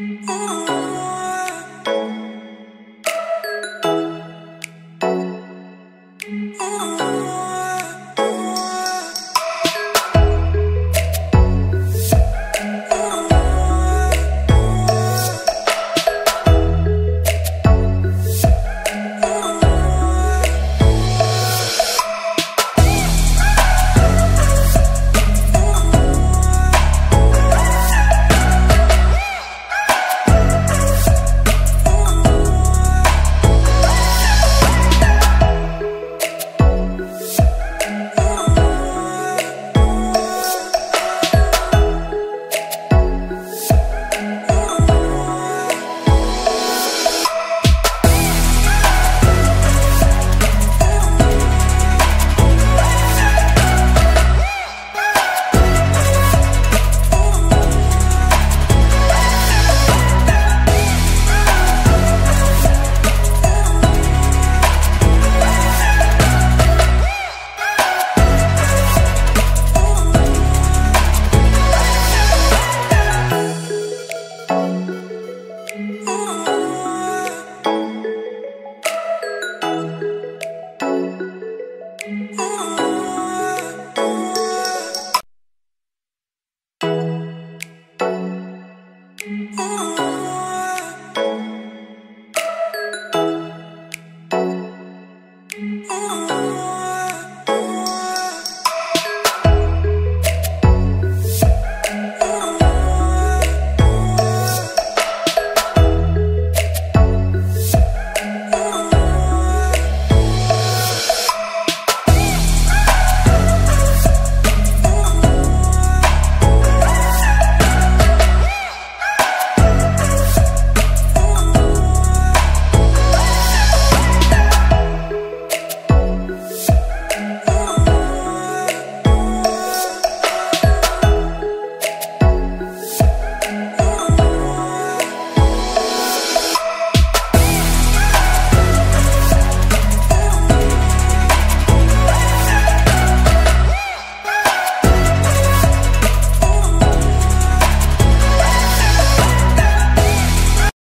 Ooh. Ooh.